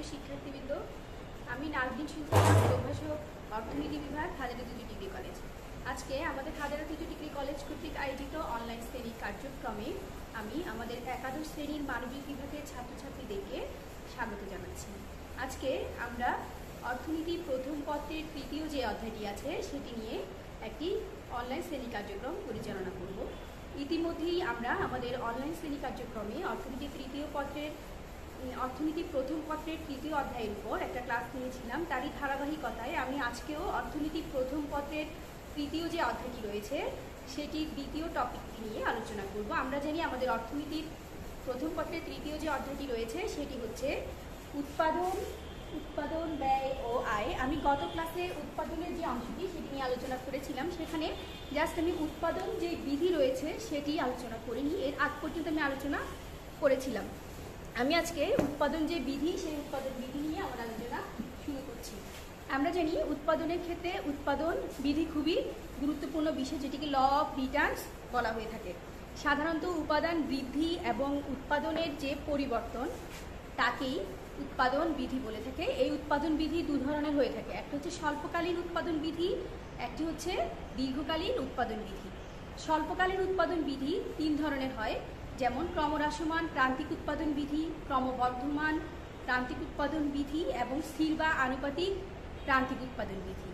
সুপ্রিয় শিক্ষার্থীবৃন্দ, আমি সুলতানা প্রভাষক অর্থনীতি বিভাগ হাজারাতুজু ডিগ্রি কলেজ। আজকে আমাদের হাজারা হাজারাতুজু ডিগ্রি কলেজ কর্তৃক আয়োজিত অনলাইন শ্রেণি কার্যক্রমে আমি আমাদের একাদশ শ্রেণির মানবিক বিভাগের ছাত্রছাত্রীদেরকে স্বাগত জানাচ্ছি। আজকে আমরা অর্থনীতি প্রথম পত্রের তৃতীয় যে অধ্যায়টি আছে, সেটি নিয়ে একটি অনলাইন শ্রেণি কার্যক্রম পরিচালনা করব। ইতিমধ্যেই আমরা আমাদের অনলাইন শ্রেণি কার্যক্রমে অর্থনীতি তৃতীয় পত্রের উম, অর্থনীতি প্রথম পত্রের তৃতীয় অধ্যায়ের উপর একটা ক্লাস নিয়েছিলাম তারই ধারাবাহিকতায় আমি আজকেও অর্থনীতি প্রথম পত্রের তৃতীয় যে অধ্যায়টি রয়েছে সেটির দ্বিতীয় টপিকটি নিয়ে আলোচনা করব। আমরা জানি আমাদের অর্থনীতির প্রথম পত্রের তৃতীয় যে অধ্যায়টি রয়েছে সেটি হচ্ছে উৎপাদন উৎপাদন ব্যয় ও আয়। আমি গত ক্লাসে উৎপাদনের যে অংশটি সেটি নিয়ে আলোচনা করেছিলাম। সেখানে জাস্ট আমি উৎপাদন যে বিধি রয়েছে সেটি আলোচনা করিনি। এর আগ পর্যন্ত আমি আলোচনা করেছিলাম। আমি আজকে উৎপাদন যে বিধি, সেই উৎপাদন বিধি নিয়ে আমার আলোচনা শুরু করছি। আমরা জানি উৎপাদনের ক্ষেত্রে উৎপাদন বিধি খুবই গুরুত্বপূর্ণ বিষয়, যেটিকে ল অফ রিটার্নস বলা হয়ে থাকে। সাধারণত উপাদান বৃদ্ধি এবং উৎপাদনের যে পরিবর্তন, তাকেই উৎপাদন বিধি বলে থাকে। এই উৎপাদন বিধি দু ধরনের হয়ে থাকে। একটা হচ্ছে স্বল্পকালীন উৎপাদন বিধি, একটি হচ্ছে দীর্ঘকালীন উৎপাদন বিধি। স্বল্পকালীন উৎপাদন বিধি তিন ধরনের হয়। যেমন ক্রমহ্রাসমান, প্রান্তিক উৎপাদন বিধি, ক্রমবর্ধমান, প্রান্তিক উৎপাদন বিধি এবং স্থির বা আনুপাতিক প্রান্তিক উৎপাদন বিধি।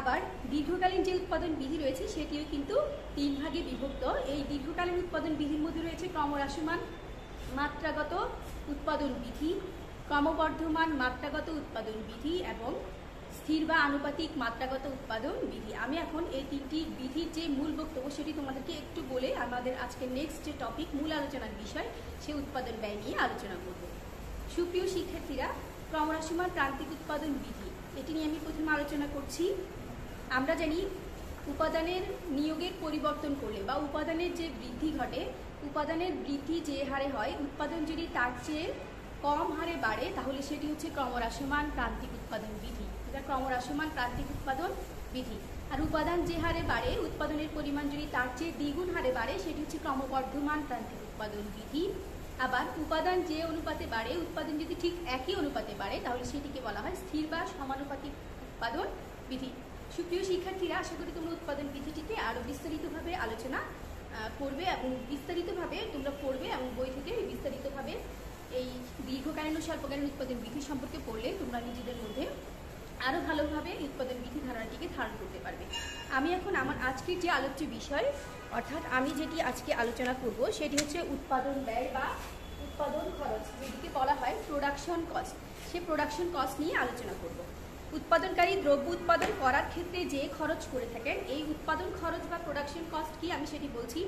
আবার দীর্ঘকালীন যে উৎপাদন বিধি রয়েছে, সেটিও কিন্তু তিন ভাগে বিভক্ত। এই দীর্ঘকালীন উৎপাদন বিধির মধ্যে রয়েছে ক্রমহ্রাসমান, মাত্রাগত উৎপাদন বিধি, ক্রমবর্ধমান, মাত্রাগত উৎপাদন বিধি এবং স্থির বা আনুপাতিক মাত্রাগত উৎপাদন বিধি। আমি এখন এই তিনটি বিধির যে মূল বক্তব্য সেটি তোমাদেরকে একটু বলে আমাদের আজকে নেক্সট যে টপিক মূল আলোচনার বিষয়, সে উৎপাদন ব্যয় নিয়ে আলোচনা করব। সুপ্রিয় শিক্ষার্থীরা, ক্রমহ্রাসমান প্রান্তিক উৎপাদন বিধি, এটি নিয়ে আমি প্রথমে আলোচনা করছি। আমরা জানি উপাদানের নিয়োগের পরিবর্তন করলে বা উপাদানের যে বৃদ্ধি ঘটে, উপাদানের বৃদ্ধি যে হারে হয়, উৎপাদন যদি তার চেয়ে কম হারে বাড়ে, তাহলে সেটি হচ্ছে ক্রমহ্রাসমান প্রান্তিক উৎপাদন বিধি। এটা ক্রমহ্রাসমান প্রান্তিক উৎপাদন বিধি। আর উপাদান যে হারে বাড়ে, উৎপাদনের পরিমাণ যদি তার চেয়ে দ্বিগুণ হারে বাড়ে, সেটি হচ্ছে ক্রমবর্ধমান প্রান্তিক উৎপাদন বিধি। আবার উপাদান যে অনুপাতে বাড়ে, উৎপাদন যদি ঠিক একই অনুপাতে বাড়ে, তাহলে সেটিকে বলা হয় স্থির বা সমানুপাতিক উৎপাদন বিধি। সুপ্রিয় শিক্ষার্থীরা, আশা করি তোমরা উৎপাদন বিধিটিতে আরও বিস্তারিতভাবে আলোচনা করবে এবং বিস্তারিতভাবে তোমরা পড়বে এবং বই থেকে বিস্তারিতভাবে এই দীর্ঘকালীন ও স্বল্পকালীন উৎপাদন বিধি সম্পর্কে পড়লে তোমরা নিজেদের মধ্যে আরও ভালোভাবে উৎপাদন বিধি ধারণাটিকে ধারণ করতে পারবে। আমি এখন আমার আজকের যে আলোচ্য বিষয়, অর্থাৎ আমি যেটি আজকে আলোচনা করব, সেটি হচ্ছে উৎপাদন ব্যয় বা উৎপাদন খরচ, যেটিকে বলা হয় প্রোডাকশন কস্ট সে প্রোডাকশন কস্ট নিয়ে আলোচনা করব। উৎপাদনকারী দ্রব্য উৎপাদন করার ক্ষেত্রে যে খরচ করে থাকেন, এই উৎপাদন খরচ বা প্রোডাকশন কস্ট কি আমি সেটি বলছি।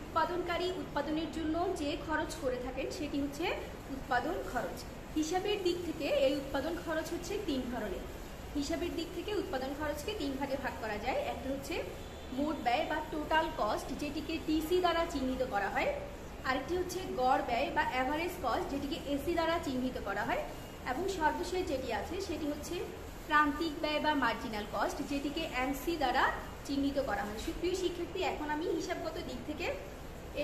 উৎপাদনকারী উৎপাদনের জন্য যে খরচ করে থাকেন, সেটি হচ্ছে উৎপাদন খরচ। হিসাবের দিক থেকে এই উৎপাদন খরচ হচ্ছে তিন ধরনের। হিসাবের দিক থেকে উৎপাদন খরচকে তিন ভাগে ভাগ করা যায়। একটা হচ্ছে মোট ব্যয় বা টোটাল কস্ট যেটিকে টিসি দ্বারা চিহ্নিত করা হয়। আরেকটি হচ্ছে গড় ব্যয় বা অ্যাভারেজ কস্ট যেটিকে এসি দ্বারা চিহ্নিত করা হয়। এবং সর্বশেষ যেটি আছে, সেটি হচ্ছে প্রান্তিক ব্যয় বা মার্জিনাল কস্ট যেটিকে এমসি দ্বারা চিহ্নিত করা হয়। সুপ্রিয় শিক্ষার্থী, এখন আমি হিসাবগত দিক থেকে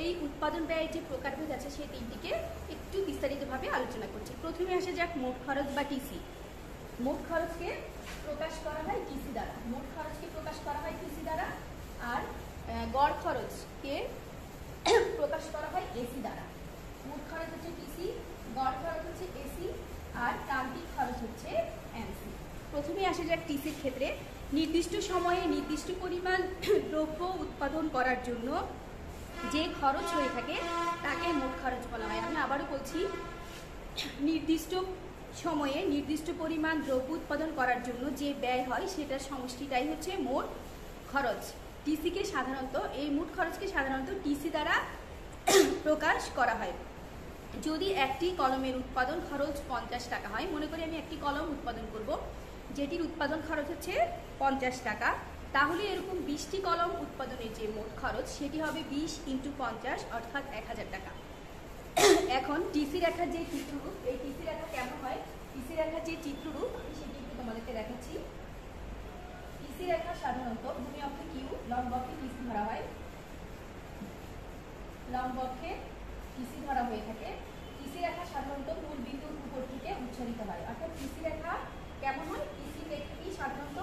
এই উৎপাদন ব্যয়ের যে প্রকারভেদ আছে সেই তিনটিকে একটু বিস্তারিতভাবে আলোচনা করছি। প্রথমে আসা যাক মোট খরচ বা টিসি মোট খরচকে প্রকাশ করা হয় টিসি দ্বারা। মোট খরচকে প্রকাশ করা হয় টিসি দ্বারা আর গড় খরচকে প্রকাশ করা হয় এসি দ্বারা। মোট খরচ হচ্ছে টিসি গড় খরচ হচ্ছে এসি আর প্রান্তিক খরচ হচ্ছে এমসি প্রথমে আসা যাক টিসির ক্ষেত্রে। নির্দিষ্ট সময়ে নির্দিষ্ট পরিমাণ দ্রব্য উৎপাদন করার জন্য যে খরচ হয়ে থাকে, তাকে মোট খরচ বলা হয়। আমি আবারও বলছি, নির্দিষ্ট সময়ে নির্দিষ্ট পরিমাণ দ্রব্য উৎপাদন করার জন্য যে ব্যয় হয় সেটার সমষ্টিটাই হচ্ছে মোট খরচ। টিসিকে সাধারণত, এই মোট খরচকে সাধারণত টিসি দ্বারা প্রকাশ করা হয়। যদি একটি কলমের উৎপাদন খরচ পঞ্চাশ টাকা হয়, মনে করি আমি একটি কলম উৎপাদন করব, যেটির উৎপাদন খরচ হচ্ছে পঞ্চাশ টাকা, তাহলে এরকম বিশটি কলম উৎপাদনের যে মোট খরচ, সেটি হবে বিশ ইন্টু পঞ্চাশ, অর্থাৎ এক হাজার টাকা। এখন টিসি রেখার যে চিত্ররূপ, এই টিসি রেখা কেমন হয়? টিসি রেখার যে চিত্ররূপ, আমি সেটি একটু তোমাদেরকে দেখাচ্ছি। টিসি রেখা সাধারণত ভূমি অক্ষে কিউ লম্ব অক্ষে টিসি ধরা হয়। লম্ব অক্ষে টিসি ধরা হয়ে থাকে। টিসি রেখা সাধারণত মূল বিন্দুর উপর থেকে উচ্চারিত হয়। অর্থাৎ টিসি রেখা কেমন হয়? টিসি রেখাটি সাধারণত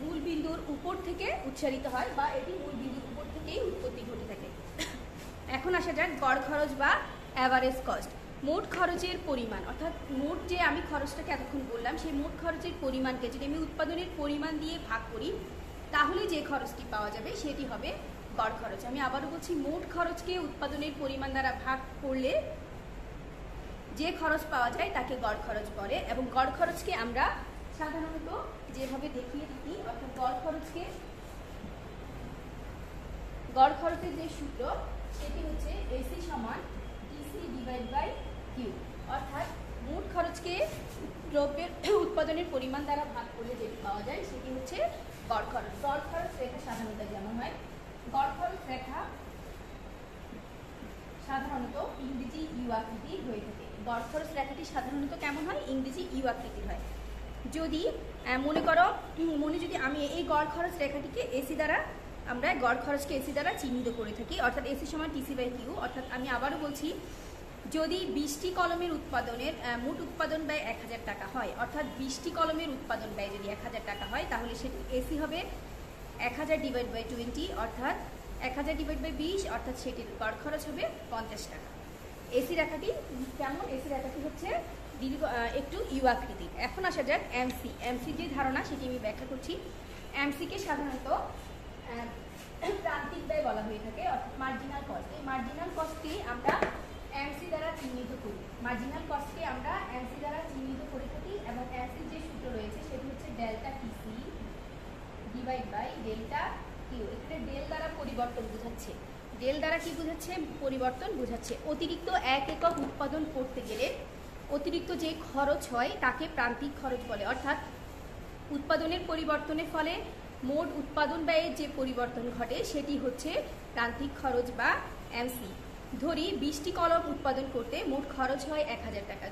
মূল বিন্দুর উপর থেকে উচ্চারিত হয় বা এটি মূল বিন্দুর উপর থেকেই উৎপত্তি ঘটে থাকে। এখন আসা যাক গড় খরচ বা অ্যাভারেজ কস্ট মোট খরচের পরিমাণ, অর্থাৎ মোট যে আমি খরচটাকে এতক্ষণ বললাম, সেই মোট খরচের পরিমাণকে যদি আমি উৎপাদনের পরিমাণ দিয়ে ভাগ করি, তাহলে যে খরচটি পাওয়া যাবে সেটি হবে গড় খরচ। আমি আবারও বলছি, মোট খরচকে উৎপাদনের পরিমাণ দ্বারা ভাগ করলে যে খরচ পাওয়া যায় তাকে গড় খরচ বলে এবং গড় খরচকে আমরা সাধারণত যেভাবে দেখিয়ে থাকি, অর্থাৎ গড় খরচকে গড় খরচের যে সূত্র, সেটি হচ্ছে এসি সমান কিউ অর্থাৎ মোট খরচকে দ্রব্যের উৎপাদনের পরিমাণ দ্বারা ভাগ করলে যেটি পাওয়া যায়, সেটি হচ্ছে গড় খরচ। গড় খরচ রেখা সাধারণত যেমন হয়। গড় খরচ রেখা সাধারণত ইংরেজি ইউ আকৃতি হয়ে থাকে। গড় খরচ রেখাটি সাধারণত কেমন হয়? ইংরেজি ইউ আকৃতির হয়। যদি মনে করো মনে যদি আমি এই গড় খরচ রেখাটিকে এসি দ্বারা আমরা গড় খরচকে এসি দ্বারা চিহ্নিত করে থাকি, অর্থাৎ এসি সমান টিসি বাই কিউ অর্থাৎ আমি আবারও বলছি যদি বিশটি কলমের উৎপাদনের মোট উৎপাদন ব্যয় এক হাজার টাকা হয়, অর্থাৎ বিশটি কলমের উৎপাদন ব্যয় যদি এক হাজার টাকা হয়, তাহলে সেটি এসি হবে এক হাজার ডিভাইড বাই টোয়েন্টি অর্থাৎ এক হাজার ডিভাইড বাই বিশ, অর্থাৎ সেটির গড় খরচ হবে পঞ্চাশ টাকা। এসি রেখাটি কেমন? এসি রেখাটি হচ্ছে দীর্ঘ একটু ইউ আকৃতির। এখন আসা যাক এমসি এমসি যে ধারণা, সেটি আমি ব্যাখ্যা করছি। এমসিকে সাধারণত প্রান্তিক ব্যয় বলা হয়ে থাকে, অর্থাৎ মার্জিনাল কস্ট এই মার্জিনাল কস্টকে আমরা এমসি দ্বারা চিহ্নিত করি। মার্জিনাল কস্টকে আমরা এমসি দ্বারা চিহ্নিত করে থাকি এবং এমসির যে সূত্র রয়েছে সেটি হচ্ছে delta TC divide by delta Q এখানে ডেল দ্বারা পরিবর্তন বোঝাচ্ছে। ডেল দ্বারা কি বোঝাচ্ছে? পরিবর্তন বোঝাচ্ছে। অতিরিক্ত এক একক উৎপাদন করতে গেলে অতিরিক্ত যে খরচ হয় তাকে প্রান্তিক খরচ বলে। অর্থাৎ উৎপাদনের পরিবর্তনের ফলে মোট উৎপাদন ব্যয়ের যে পরিবর্তন ঘটে সেটি হচ্ছে প্রান্তিক খরচ বা এমসি ধরি বিশটি কলম উৎপাদন করতে মোট খরচ হয় এক হাজার টাকা।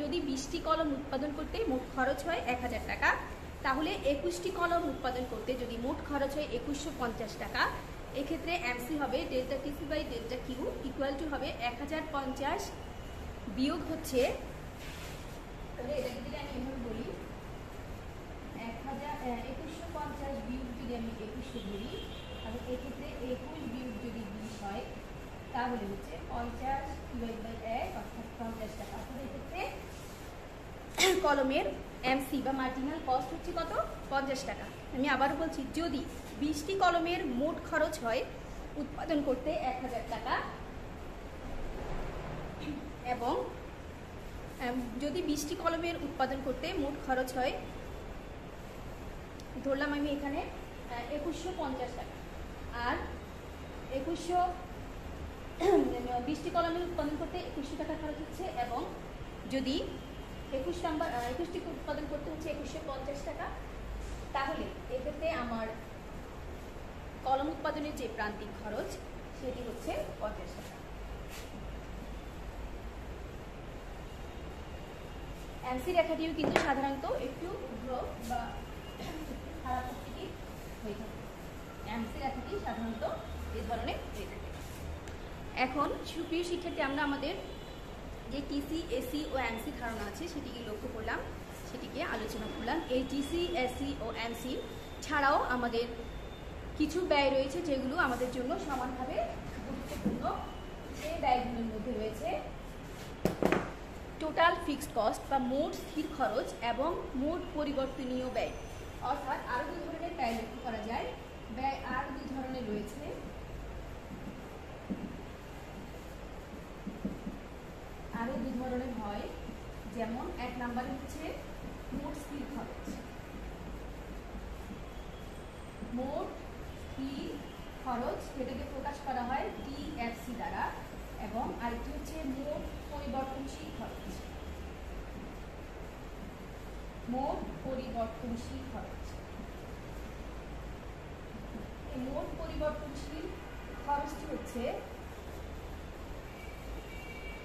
যদি বিশটি কলম উৎপাদন করতে মোট খরচ হয় এক হাজার টাকা, তাহলে একুশটি কলম উৎপাদন করতে যদি মোট খরচ হয় একুশশো পঞ্চাশ টাকা, এক্ষেত্রে এমসি হবে delta TC by delta Q equal to হবে এক হাজার পঞ্চাশ বিয়োগ হচ্ছে আমি বলি, এক হাজার একুশশো পঞ্চাশ বিয়োগ যদি আমি একুশশো ধরি, তাহলে এক্ষেত্রে একুশ বিয়োগ যদি বিশ হয় তাহলে হচ্ছে পঞ্চাশ ডিভাইড বাই এক, অর্থাৎ পঞ্চাশ টাকা অর্থাৎ এক্ষেত্রে কলমের এমসি বা মার্জিনাল কস্ট হচ্ছে কত? পঞ্চাশ টাকা। আমি আবারও বলছি, যদি বিশটি কলমের মোট খরচ হয়, উৎপাদন করতে এক হাজার টাকা, এবং যদি বিশটি কলমের উৎপাদন করতে মোট খরচ হয়, ধরলাম আমি এখানে একুশশো পঞ্চাশ টাকা। আর একুশশো বিশটি কলমের উৎপাদন করতে একুশশো টাকা খরচ হচ্ছে এবং যদি একুশ নাম্বার একুশটি উৎপাদন করতে হচ্ছে একুশশো পঞ্চাশ টাকা, তাহলে এক্ষেত্রে আমার কলম উৎপাদনের যে প্রান্তিক খরচ, সেটি হচ্ছে পঞ্চাশ টাকা। এমসি রেখাটিও কিন্তু সাধারণত একটু উগ্র বা খারাপ হয়ে থাকে। এমসি রেখাটি সাধারণত এই ধরনের হয়ে থাকে। এখন সুপ্রিয় শিক্ষার্থী, আমরা আমাদের যে টিসি এসি ও এমসি ধারণা আছে, সেটিকে লক্ষ্য করলাম, সেটিকে আলোচনা করলাম। এই টিসি এসি ও এমসি ছাড়াও আমাদের কিছু ব্যয় রয়েছে, যেগুলো আমাদের জন্য সমানভাবে গুরুত্বপূর্ণ। সেই ব্যয়গুলোর মধ্যে রয়েছে টোটাল ফিক্সড কস্ট বা মোট স্থির খরচ এবং মোট পরিবর্তনীয় ব্যয়। অর্থাৎ আরও দুই ধরনের ব্যয় লক্ষ্য করা যায়। ব্যয় আর দুই ধরনের রয়েছে আরও দুই ধরনের হয় যেমন এক নাম্বারে হচ্ছে মোট স্থির খরচ। মোট স্থির খরচ যেটাকে প্রকাশ করা হয় টিএফসি দ্বারা এবং আরেকটি হচ্ছে মোট পরিবর্তনশীল খরচ। মোট পরিবর্তনশীল খরচ। এই মোট পরিবর্তনশীল খরচটি হচ্ছে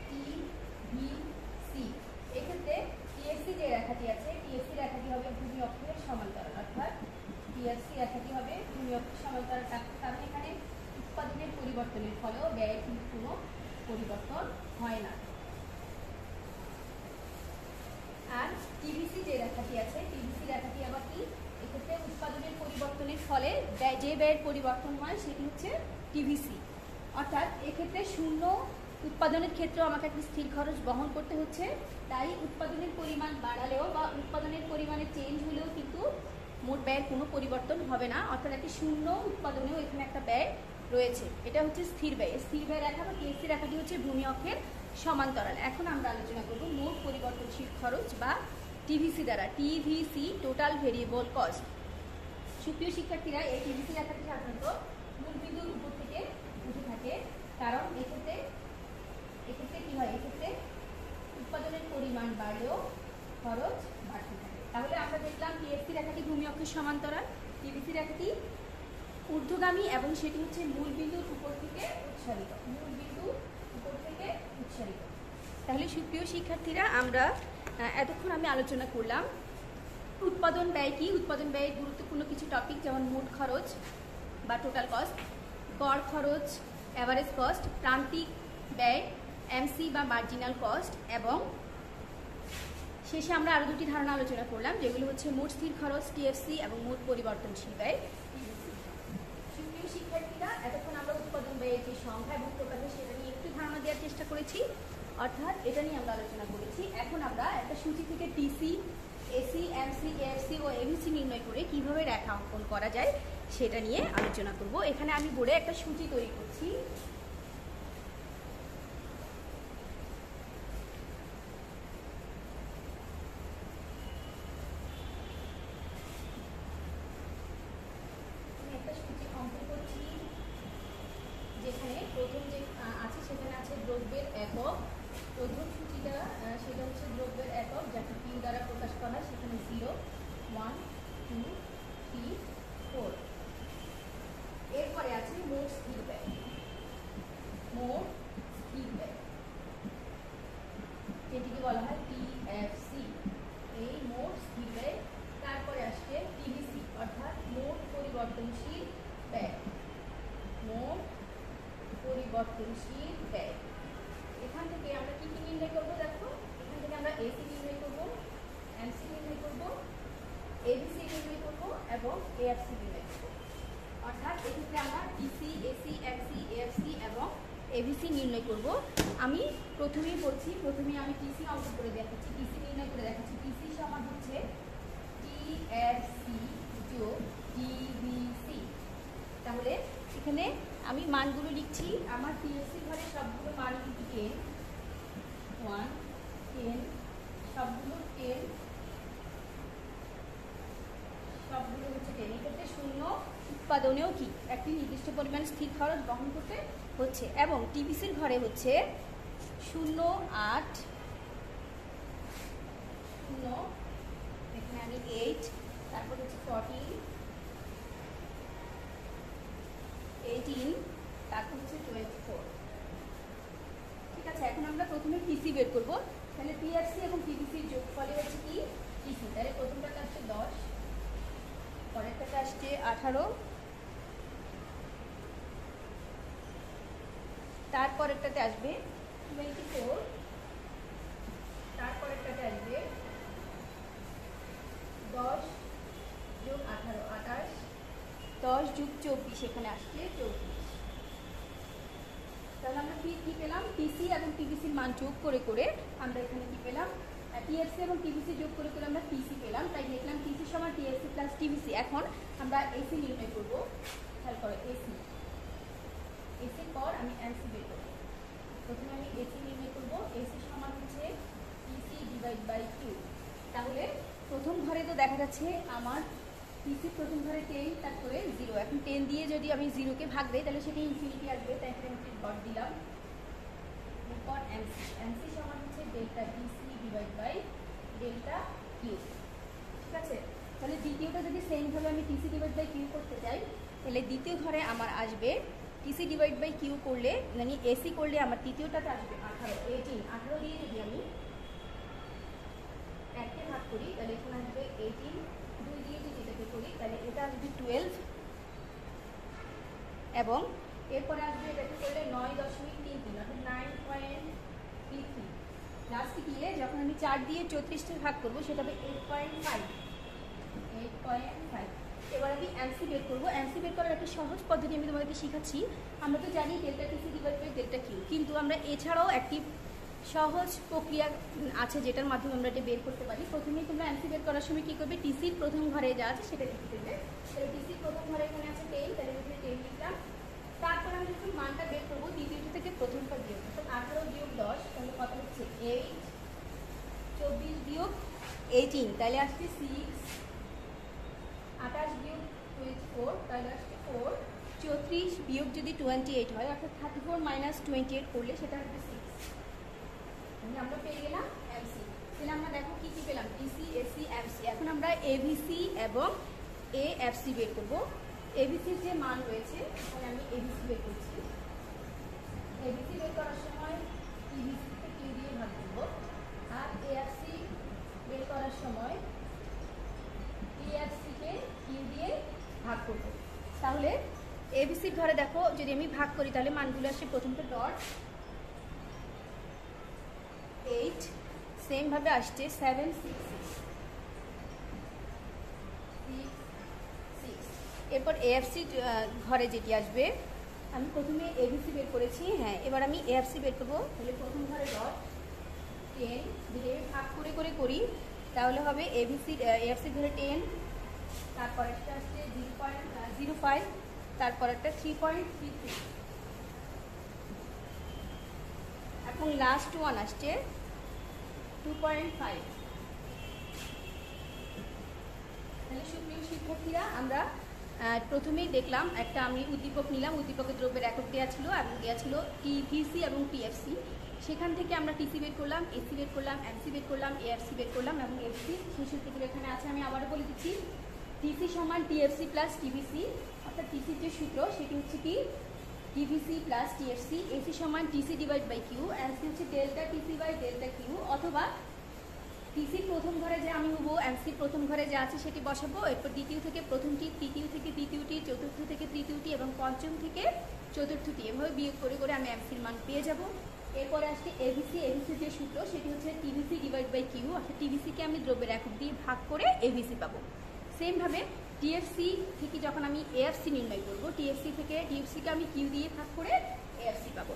টি ভি সি এক্ষেত্রে টিএসসি যে রেখাটি আছে টিএসসি রেখাটি হবে ভূমি অক্ষের সমান্তরাল অর্থাৎ টিএসসি রেখাটি হবে ভূমি অক্ষের সমান্তরাল তার- কারণ এখানে উৎপাদনের পরিবর্তনের ফলেও ব্যয়ের কিন্তু কোনো টিভিসি যে রেখাটি আছে টিভিসি রেখাটি আবার কি? এক্ষেত্রে উৎপাদনের পরিবর্তনের ফলে যে ব্যয়ের পরিবর্তন হয় সেটি হচ্ছে টিভিসি অর্থাৎ এক্ষেত্রে শূন্য উৎপাদনের ক্ষেত্রেও আমাকে একটি স্থির খরচ বহন করতে হচ্ছে, তাই উৎপাদনের পরিমাণ বাড়ালেও বা উৎপাদনের পরিমাণে চেঞ্জ হলেও কিন্তু মোট ব্যয়ের কোনো পরিবর্তন হবে না, অর্থাৎ একটি শূন্য উৎপাদনেও এখানে একটা ব্যয় রয়েছে। এটা হচ্ছে স্থির ব্যয়। স্থির ব্যয় রেখা বা টিএসসি রেখাটি হচ্ছে ভূমি অক্ষের সমান্তরাল। এখন আমরা আলোচনা করব মোট পরিবর্তনশীল খরচ বা টিভিসি দ্বারা, টিভিসি টোটাল ভেরিয়েবল কস্ট সুপ্রিয় শিক্ষার্থীরা, এই টিভিসি রেখাটি সাধারণত মূল বিন্দুর উপর থেকে উঠে থাকে। কারণ এক্ষেত্রে এক্ষেত্রে কি হয়? এক্ষেত্রে উৎপাদনের পরিমাণ বাড়লেও খরচ বাড়তে থাকে। তাহলে আমরা দেখলাম টিএসসি রেখাটি ভূমি অক্ষের সমান্তরাল। টিভিসি রেখাটি ঊর্ধ্বগামী এবং সেটি হচ্ছে মূল বিন্দুর উপর থেকে উৎসারিত মূল বিন্দুর উপর থেকে উৎসারিত তাহলে সুপ্রিয় শিক্ষার্থীরা, আমরা এতক্ষণ আমি আলোচনা করলাম। উৎপাদন ব্যয় কি? উৎপাদন ব্যয়ের গুরুত্বপূর্ণ কিছু টপিক যেমন মোট খরচ বা টোটাল কস্ট গড় খরচ অ্যাভারেজ কস্ট প্রান্তিক ব্যয় এমসি বা মার্জিনাল কস্ট এবং শেষে আমরা আরও দুটি ধারণা আলোচনা করলাম, যেগুলো হচ্ছে মোট স্থির খরচ টিএফসি এবং মোট পরিবর্তনশীল ব্যয়। শিক্ষার্থীরা, এতক্ষণ আমরা উৎপাদন ব্যয়ের যে সংখ্যা এবং প্রকাশে সেটা নিয়ে একটু ধারণা দেওয়ার চেষ্টা করেছি। অর্থাৎ এটা নিয়ে আমরা আলোচনা করেছি। এখন আমরা একটা সূচি থেকে টিসি এসি এমসি এএফসি ও এভিসি নির্ণয় করে কীভাবে রেখা অঙ্কন করা যায় সেটা নিয়ে আলোচনা করব। এখানে আমি বোর্ডে একটা সূচি তৈরি করছি আমি একটা সূচি অঙ্কন করছি যেখানে প্রথম যে আহ, আছে সেখানে আছে দ্রব্যের একক প্রথম সূচিটা আহ, সেটা হচ্ছে দ্রব্যের একক যাকে পি দ্বারা প্রকাশ করা হয় সেখানে zero one two three four এরপরে আছে মোট স্থির ব্যয় মোট স্থির ব্যয় যেটিকে বলা হয় টিএফসি এই মোট স্থির ব্যয় তারপরে আসছে টিভিসি অর্থাৎ মোট পরিবর্তনশীল ব্যয় মোট পরিবর্তনশীল ব্যয় এখান থেকে আমরা কি কি নির্ণয় করব দেখো এখান থেকে আমরা এসি নির্ণয় করব এমসি নির্ণয় করব এবিসি নির্ণয় করব এবং এএফসি নির্ণয় করব অর্থাৎ এক্ষেত্রে আমরা ডিসি এসি এমসি এএফসি এবং এবিসি নির্ণয় করব। আমি প্রথমেই বলছি প্রথমে আমি টিসি অঙ্ক করে দেখাচ্ছি। টিসি নির্ণয় করে দেখাচ্ছি। টিসি সমান হচ্ছে টিএফসি যোগ ডিবিসি তাহলে এখানে আমি মানগুলো লিখছি। আমার টিএসসি ঘরে সবগুলো মান কিন্তু টেন ওয়ান টেন সবগুলো টেন সবগুলো হচ্ছে টেন এক্ষেত্রে শূন্য, উৎপাদনেও কি? একটি নির্দিষ্ট পরিমাণ স্থির খরচ বহন করতে হচ্ছে, এবং টিভিসির ঘরে হচ্ছে শূন্য আট, শূন্য, এখানে আমি এইট তারপর হচ্ছে এইটিন তারপর হচ্ছে ফোর ঠিক আছে, এখন আমরা প্রথমে বের করব। তাহলে এবং হচ্ছে কি? তাহলে দশ আঠারো তারপরেরটাতে আসবে টোয়েন্টি ফোর তারপরেরটাতে আসবে দশ যোগ আঠারো আঠাশ দশ যুগ চব্বিশ এখানে আসছে চব্বিশ। তাহলে আমরা কি কি পেলাম? টিসি এবং টিভিসির মান যোগ করে করে আমরা এখানে কি পেলাম? টিএসসি এবং টিভিসি যোগ করে করে আমরা টিসি পেলাম। তাই লিখলাম টিসি সমান টিএসসি প্লাস টিভিসি এখন আমরা এসি নির্ণয় করব। খেয়াল করো এসি এসির পর আমি এমসি বের করব। প্রথমে আমি এসি নির্ণয় করব। এসি সমান হচ্ছে টিসি ডিভাইড বাই কিউ তাহলে প্রথম ঘরে তো দেখা যাচ্ছে আমার টিসি প্রথম ঘরে টেন তারপরে জিরো এখন টেন দিয়ে যদি আমি জিরোকে ভাগ দিই, তাহলে সেটা ইনফিনিটি আসবে। তাই এখানে আমি ডট দিলাম। এরপর এমসি এমসি সমান হচ্ছে delta DC divide by delta Q ঠিক আছে? তাহলে দ্বিতীয়টা যদি সেমভাবে আমি টিসি ডিভাইড বাই কিউ করতে চাই, তাহলে দ্বিতীয় ঘরে আমার আসবে টিসি ডিভাইড বাই কিউ করলে মানে এসি করলে আমার তৃতীয়টাতে আসবে আঠারো এইটিন আঠারো দিয়ে যদি আমি এককে ভাগ করি, তাহলে এখানে আসবে এইটিন দুই দিয়ে যদি এটাকে করি, তাহলে এটা আসবে টুয়েলভ এবং এরপরে আসবে এটাকে করলে নয় দশমিক তিন তিন, অর্থাৎ নাইন পয়েন্ট থ্রি থ্রি লাস্টে গিয়ে যখন আমি চার দিয়ে চৌত্রিশটা ভাগ করব, সেটা হবে eight point five eight point এবার আমি এমসি বের করব। এমসি বের করার একটা সহজ পদ্ধতি আমি তোমাদেরকে শেখাচ্ছি। আমরা তো জানি delta TC divide by delta Q কিন্তু আমরা এছাড়াও একটি সহজ প্রক্রিয়া আছে যেটার মাধ্যমে আমরা এটা বের করতে পারি। প্রথমেই তোমরা এমসি বের করার সময় কী করবে? টিসির প্রথম ঘরে যা আছে সেটা লিখে দেবে টিসির প্রথম ঘরে এখানে আছে টেন তাহলে এখানে টেন লিখলাম। তারপর আমি যখন মানটা বের করব, দ্বিতীয়টা থেকে প্রথমটা বিয়োগ অর্থাৎ আঠারো বিয়োগ দশ, তাহলে কত হচ্ছে? এইট চব্বিশ বিয়োগ এইটিন তাহলে আসছে সিক্স আঠাশ বিয়োগ ফোর তাহলে ফোর চৌত্রিশ বিয়োগ যদি টোয়েন্টি এইট হয়, অর্থাৎ thirty four minus twenty eight করলে সেটা হবে সিক্স আমরা পেয়ে গেলাম এমসি তাহলে আমরা দেখো কি কি পেলাম? টিসি এসি এমসি এখন আমরা এভিসি এবং এ এফসি বের করব। এবিসির যে মান রয়েছে এখানে আমি এবিসি বের করছি। এবিসি বের করার সময় ইবিসি কে কিউ দিয়ে ভাগ করব। আর এএফসি বের করার সময় ইএফসি কে কিউ দিয়ে ভাগ করব তাহলে এবিসির ঘরে দেখো, যদি আমি ভাগ করি, তাহলে মানগুলো আসছে প্রথমটা ডট। এইট সেমভাবে আসছে সেভেন সিক্স এরপর এএফসি ঘরে যেটি আসবে, আমি প্রথমে এবিসি বের করেছি হ্যাঁ এবার আমি এএফসি বের করব, তাহলে প্রথম ঘরে ডট টেন যদি আমি ভাগ করে করে করি, তাহলে হবে এবিসি এএফসি ঘরে টেন তারপর একটা আসছে জিরো পয়েন্ট জিরো ফাইভ তারপর একটা থ্রি পয়েন্ট থ্রি থ্রি এবং লাস্ট ওয়ান আসছে টু পয়েন্ট ফাইভ তাহলে সুপ্রিয় শিক্ষার্থীরা, আমরা প্রথমেই দেখলাম, একটা আমি উদ্দীপক নিলাম উদ্দীপকের দ্রব্যের একক দেওয়া ছিল, এবং দেওয়া ছিল টিভিসি এবং টিএফসি সেখান থেকে আমরা টিসি বের করলাম এসি বের করলাম এমসি বের করলাম এএফসি বের করলাম, এবং এফসি সেই সূত্রগুলো এখানে আছে, আমি আবারও বলে দিচ্ছি। টিসি সমান টিএফসি প্লাস টিভিসি অর্থাৎ টিসির যে সূত্র, সেটি হচ্ছে কি? টিভিসি প্লাস টিএফসি এসি সমান TC divide by Q MC হচ্ছে delta TC by delta Q অথবা টিসির প্রথম ঘরে যে আমি হব এমসির প্রথম ঘরে যা আছে, সেটি বসাবো। এরপর দ্বিতীয় থেকে প্রথমটি, তৃতীয় থেকে দ্বিতীয়টি, চতুর্থ থেকে তৃতীয়টি, এবং পঞ্চম থেকে চতুর্থটি। এভাবে বিয়োগ করে করে আমি এমসির মান পেয়ে যাব। এরপরে আসছে এবিসি এবিসির যে সূত্র, সেটি হচ্ছে টিভিসি ডিভাইড বাই কিউ অর্থাৎ টিভিসিকে আমি দ্রব্যের একক দিয়ে ভাগ করে এবিসি পাবো। সেমভাবে টিএফসি থেকে যখন আমি এএফসি নির্ণয় করব টিএফসি থেকে টিএফসিকে আমি কিউ দিয়ে ভাগ করে এএফসি পাবো।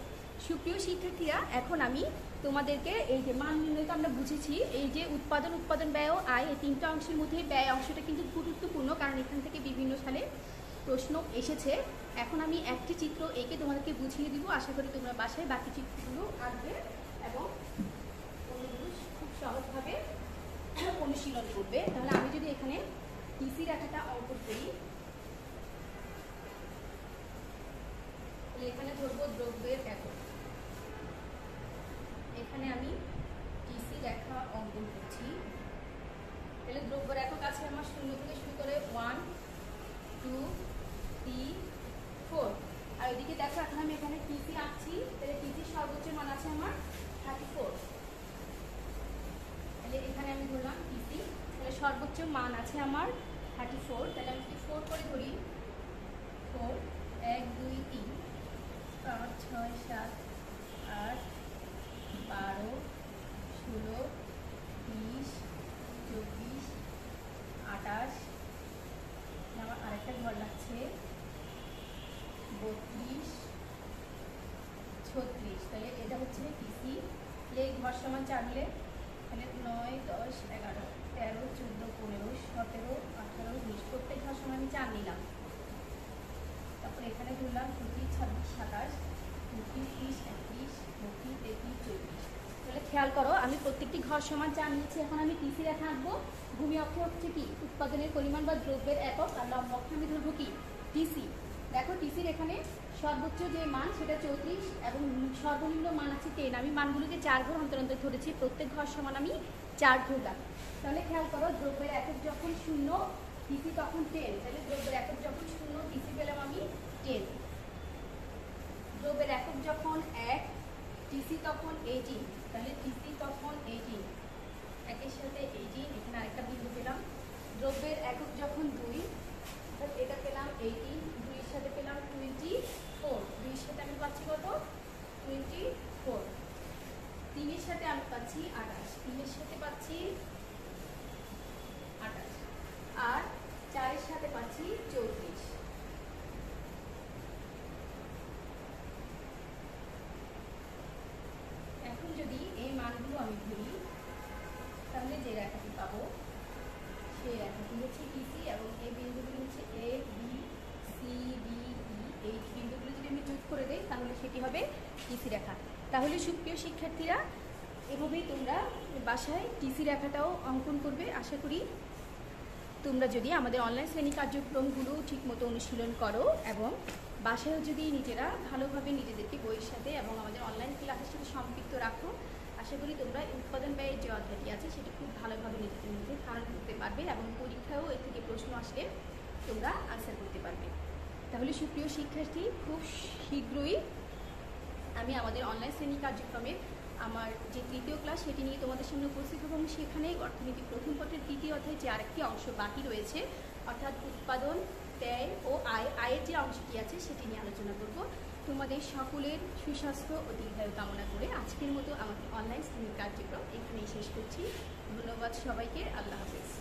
সুপ্রিয় শিক্ষার্থীরা, এখন আমি তোমাদেরকে এই যে মান নির্ণয় তো আমরা বুঝেছি, এই যে উৎপাদন উৎপাদন, ব্যয় আয়, এই তিনটা অংশের মধ্যে ব্যয় অংশটা কিন্তু গুরুত্বপূর্ণ, কারণ এখান থেকে বিভিন্ন সালে প্রশ্ন এসেছে। এখন আমি একটি চিত্র এঁকে তোমাদেরকে বুঝিয়ে দিব। আশা করি তোমরা বাসায় বাকি চিত্রগুলো আঁকবে এবং খুব সহজভাবে অনুশীলন করবে। তাহলে আমি যদি এখানে টিসি রেখাটা অঙ্কন করি এখানে ধরবো দ্রব্যের একক এখানে আমি টিসি রেখা অঙ্কন করছি। তাহলে দ্রব্যের একক আছে আমার শূন্য থেকে শুরু করে ওয়ান টু থ্রি ফোর আর ওইদিকে দেখো, এখন আমি এখানে টিসি আঁকছি তাহলে টিসির সর্বোচ্চ মান আছে আমার থার্টি ফোর তাহলে এখানে আমি ধরলাম টিসি তাহলে সর্বোচ্চ মান আছে আমার থার্টি ফোর তাহলে আমি যদি ফোর করে ধরি ফোর এক, দুই, তিন, পাঁচ, ছয়, সাত, আট, বারো, ষোলো, বিশ, চব্বিশ, আঠাশ, আমার আরেকটা ঘর লাগছে, বত্রিশ, ছত্রিশ, তাহলে এটা হচ্ছে টিসি এই ঘর সমান চারলে তাহলে নয়, দশ, এগারো। তেরো, চোদ্দ, পনেরো, সতেরো, আঠারো উনিশ প্রত্যেক ঘর সমান আমি চার নিলাম। তারপর এখানে ধরলাম পঁচিশ ছাব্বিশ, সাতাশ পঁচিশ ত্রিশ, একত্রিশ বত্রিশ তেত্রিশ, চব্বিশ। তাহলে খেয়াল করো, আমি প্রত্যেকটি ঘর সমান চার নিয়েছি। এখন আমি টিসি রেখা আঁকবো ভূমি অক্ষ হচ্ছে কি? উৎপাদনের পরিমাণ বা দ্রব্যের একক। আর লম্ব অক্ষ আমি ধরবো কি? টিসি দেখো টিসির এখানে সর্বোচ্চ যে মান, সেটা চৌত্রিশ এবং সর্বনিম্ন মান আছে টেন আমি মানগুলোকে চার ঘর অন্তর অন্তর ধরেছি। প্রত্যেক ঘর সমান আমি চার ধরলাম তাহলে খেয়াল করো দ্রব্যের একক যখন শূন্য টিসি তখন টেন তাহলে দ্রব্যের একক যখন শূন্য টিসি পেলাম আমি টেন দ্রব্যের একক যখন এক টিসি তখন এইটিন তাহলে টিসি তখন এইটিন একের সাথে এইটিন এখানে আরেকটা বিন্দু পেলাম। দ্রব্যের একক যখন দুই অর্থাৎ এটা পেলাম এইটিন দুইয়ের সাথে পেলাম টোয়েন্টি ফোর দুইয়ের সাথে আমি পাচ্ছি কত? টোয়েন্টি ফোর তিনের সাথে আমি পাচ্ছি পাচ্ছি। আঠাশ। আর চারের সাথে পাচ্ছি চৌত্রিশ। এখন যদি এই মানগুলো আমি ধরি, তাহলে যে রেখাটি পাবো সেই রেখাটি হচ্ছে টিসি এবং এই বিন্দুগুলো হচ্ছে এ বি সি ডি এই বিন্দুগুলো যদি আমি যোগ করে দেই, তাহলে সেটি হবে টিসি রেখা। তাহলে সুপ্রিয় শিক্ষার্থীরা, এভাবেই তোমরা বাসায় টিসি রেখাটাও অঙ্কন করবে, আশা করি। তোমরা যদি আমাদের অনলাইন শ্রেণি কার্যক্রমগুলো ঠিকমতো অনুশীলন করো এবং বাসায়ও যদি নিজেরা ভালোভাবে নিজেদেরকে বইয়ের সাথে এবং আমাদের অনলাইন ক্লাসের সাথে সম্পৃক্ত রাখো, আশা করি তোমরা উৎপাদন ব্যয়ের যে অধ্যায়টি আছে সেটি খুব ভালোভাবে নিজেদের মধ্যে ধারণ করতে পারবে এবং পরীক্ষাও এর থেকে প্রশ্ন আসলে তোমরা আনসার করতে পারবে। তাহলে সুপ্রিয় শিক্ষার্থী, খুব শীঘ্রই আমি আমাদের অনলাইন শ্রেণি কার্যক্রমে আমার যে তৃতীয় ক্লাস সেটি নিয়ে তোমাদের সামনে উপস্থিত হব এবং সেখানে অর্থনীতি প্রথম পত্রের তৃতীয় অধ্যায় যে আরেকটি অংশ বাকি রয়েছে, অর্থাৎ উৎপাদন, ব্যয় ও আয়, আয়ের যে অংশটি আছে সেটি নিয়ে আলোচনা করব। তোমাদের সকলের সুস্বাস্থ্য ও দীর্ঘায়ু কামনা করে আজকের মতো আমাদের অনলাইন শ্রেণির কার্যক্রম এখানেই শেষ করছি। ধন্যবাদ সবাইকে, আল্লাহ হাফেজ।